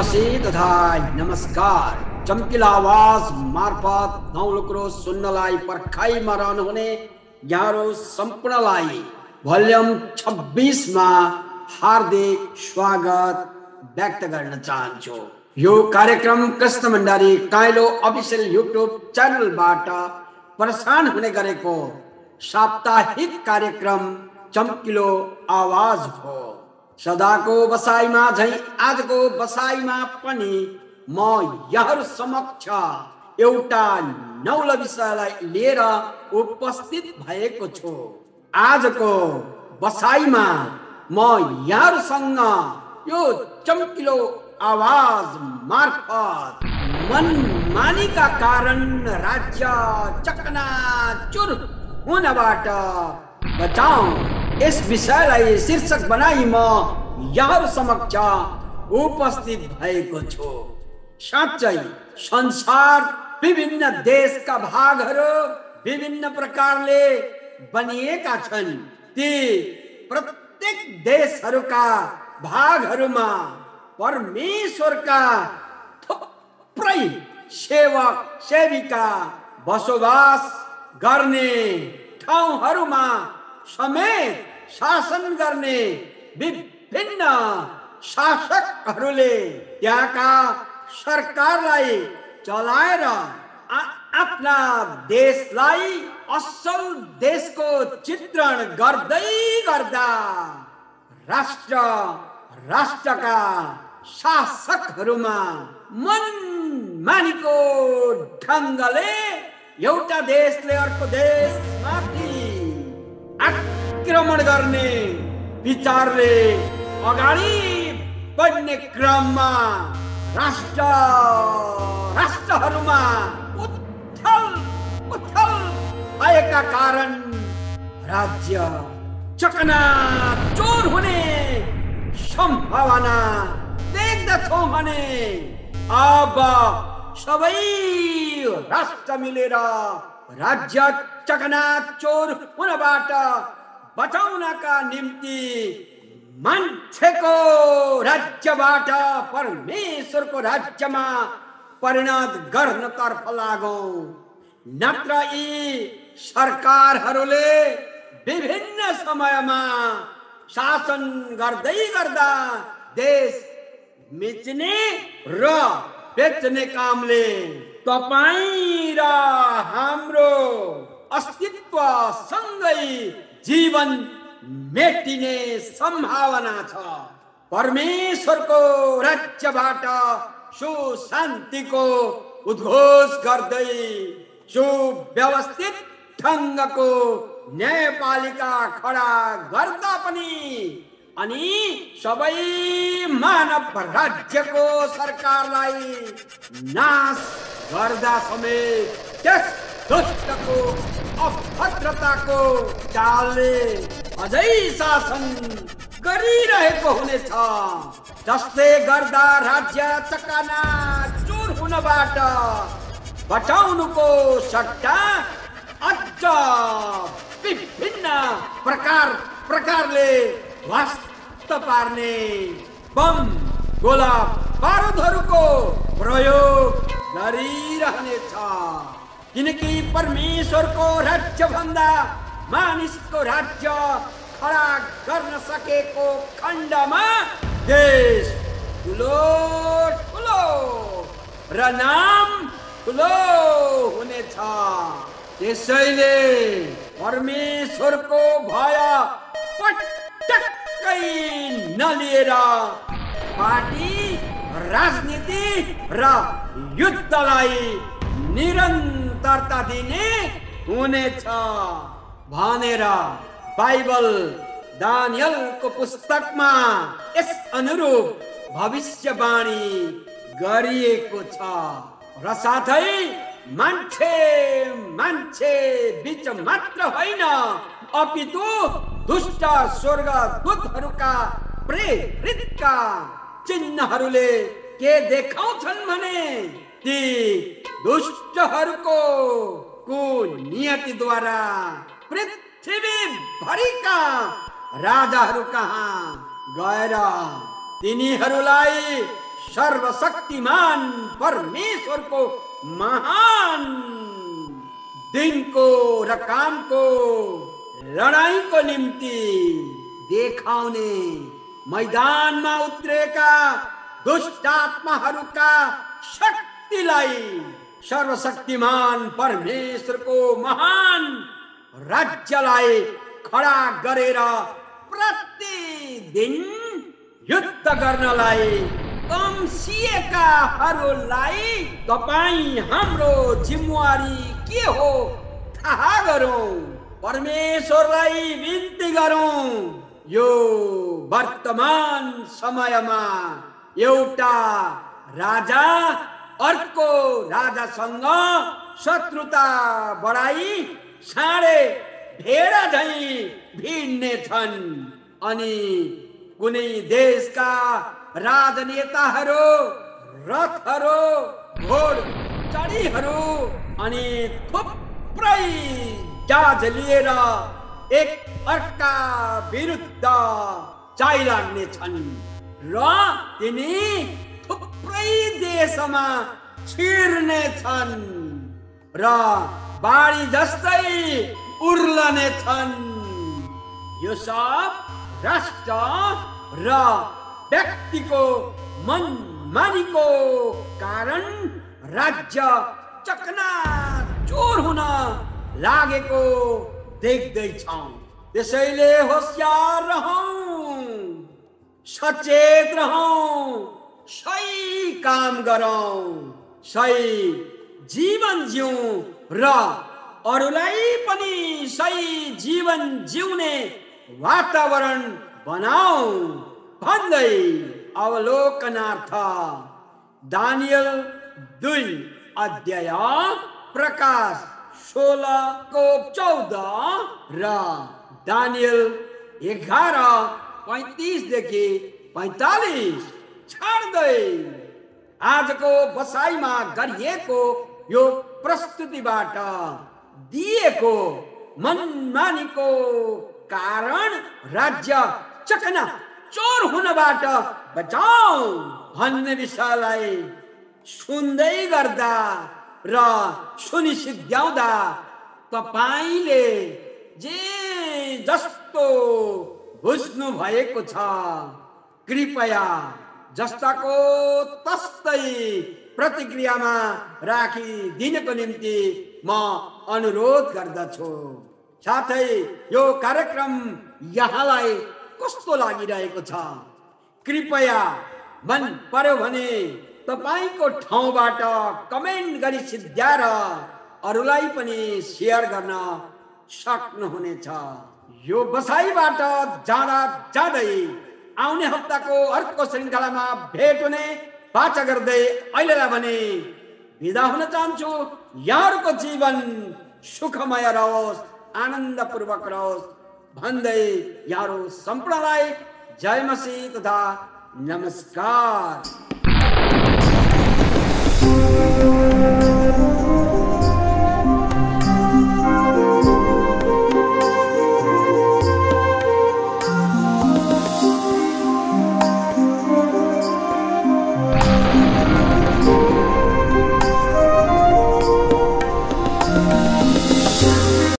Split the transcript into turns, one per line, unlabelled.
तथा नमस्कार। चम्किला आवाज मार्फत नौलोक्रो सुन्नलाई पर्खाइमा रहनुहुने यहाँहरू सम्पूर्णलाई भोल्युम छब्बिसमा हार्दिक स्वागत व्यक्त गर्न चाहन्छु। यो कार्यक्रम कृष्ण भण्डारी काइलो अफिसियल युट्युब च्यानलबाट प्रसारण हुने गरेको साप्ताहिक कार्यक्रम चम्किलो आवाज हो। सदाको बसाइमा झै आजको बसाइमा पनि म यहाँहरू समक्ष एउटा नौलो विषयलाई लिएर उपस्थित भएको छु। आजको बसाइमा म यहाँहरूसँग यो चम्किलो आवाज मार्फत मनमानीका कारण राज्य चकनाचुर हुनबाट बचाउ। यस विषयलाई शीर्षक बनाई म यहाँहरू समक्ष उपस्थित भएको छु। साँच्चै संसार विभिन्न देशका भागहरू विभिन्न प्रकारले बनिएका छन्। ती प्रत्येक देशहरूका भागहरूमा परमेश्वरका थुप्रै सेवक सेविका बसोबास गर्ने ठाउँहरूमा समेत शासन गर्ने विभिन्न शासकहरूले त्यहाँका सरकारलाई चलाएर आफ्ना देशलाई असल देशको चित्रण गर्दै गर्दा राष्ट्र, राष्ट्रका शासकहरूमा मन मानिको ढङ्गले एउटा देशले अर्को देशमाथि आक्रमण गर्ने विचारले अगाडि बढ्ने क्रममा राष्ट्र राष्ट्रहरूमा उथल उथल भएका कारण राज्य चकना चोर हुने सम्भावना देख्दछौ भने अब सबै राष्ट्र मिलेर राज्य चकना चोर हुनबाट बचाउनका निम्ति मान्छेको राज्यबाट परमेश्वरको राज्यमा परिणत गर्नतर्फ लागौँ। नत्र यी सरकारहरूले विभिन्न समयमा शासन गर्दै गर्दा देश मिच्ने र बेच्ने कामले तपाईँ र हाम्रो अस्तित्व सँगै जीवन मेटिने सम्भावना छ। परमेश्वरको राज्यबाट सुशान्तिको उद्घोष गर्दै सुव्यवस्थित ढङ्गको न्यायपालिका खडा गर्दा पनि अनि सबै मानव राज्यको सरकारलाई नाश गर्दा समेत त्यस दुष्टको अभद्रताको चालले अझै शासन गरिरहेको हुनेछ। जसले गर्दा राज्य चकाना चुर हुनबाट बचाउनुको सट्टा अझ विभिन्न प्रकार प्रकारले ध्वस्त पार्ने बम गोला बारुदहरूको प्रयोग गरिरहनेछ। किनकि परमेश्वरको राज्य भन्दा मानिसको राज्य खडा गर्न सकेको खण्डमा देश ठुलो ठुलो र नाम ठुलो हुनेछ। त्यसैले परमेश्वरको भय पटक्कै नलिएर पार्टी राजनीति र युद्धलाई निरन्तरता दिने हुनेछ। भनेर बाइबल दानियलको पुस्तकमा यस अनुरूप भविष्यवाणी गरिएको छ। र साथै मान्छे मान्छे बिच मात्र होइन अपितु दुष्ट स्वर्ग दूतहरूका प्रेरितका चिन्हहरूले के देखाउँछन् भने ती दुष्टहरूको कुनियतिद्वारा पृथ्वी भरी भरिका राजाहरू कहाँ गएर तिनीहरूलाई सर्वशक्तिमान परमेश्वरको महान दिनको र कामको लडाइँको निम्ति देखाउने मैदानमा उत्रेका दुष्टात्माहरूका शक्तिलाई सर्वशक्तिमान परमेश्वर को महान राज्यलाई खडा गरेर प्रतिदिन युद्ध गर्नलाई कम्सिएकाहरूलाई तपाईँ हाम्रो जिम्मेवारी के हो? थाहा गरौँ। परमेश्वरलाई बिन्ती गरौँ। यो वर्तमान समयमा एउटा राजा अर्को राजासँग शत्रुता बढाई साँडे भेडा झै भिड्ने छन्। अनि कुनै देशका राजनेताहरू रथहरू घोड चढीहरू अनि थुप्रै जहाज लिएर एक अर्का विरुद्ध चाहिलाग्ने छन्। र तिनी थुप्रै देशमा छिर्ने छन्। र बाढी जस्तै यो सब राष्ट्र, र व्यक्तिको मन मानिको कारण राज्य चकना चोर हुन लागेको देख्दैछौँ त्यसैले होसियार रहौँ, सचेत रहौँ। सही काम गरौँ सही जीवन जिउँ र। अरूलाई पनि सही जीवन जिउने वातावरण बनाऊ, भन्दै अवलोकनार्थ। दानियल दुई अध्याय, प्रकाश सोह्रको चौध र। दानियल एघार पैँतिसदेखि पैँतालिस। छाड्दै आजको बसाइमा गरिएको यो प्रस्तुतिबाट दिएको मनमानीको कारण राज्य चकना चोर हुनबाट बचाऊ भन्ने विषयलाई सुन्दै गर्दा र सुनिसिद्ध्याउँदा तपाईँले जे जस्तो बुझ्नु भएको छ कृपया जस्ताको तस्तै प्रतिक्रियामा राखिदिनको निम्ति म अनुरोध गर्दछु। साथै यो कार्यक्रम यहाँलाई कस्तो लागिरहेको छ? कृपया मन पर्यो भने तपाईँको ठाउँबाट कमेन्ट गरी सिद्ध्याएर अरूलाई पनि सेयर गर्न सक्नुहुनेछ। यो बसाइबाट जाँदा जाँदै आउने हप्ताको अर्को श्रृङ्खलामा भेट हुने बाचा गर्दै अहिलेलाई भने विदा हुन चाहन्छु। यहाँहरूको जीवन सुखमय रहोस्, आनन्दपूर्वक रहोस्। भन्दै यहाँहरू सम्पूर्णलाई जय मसी तथा नमस्कार।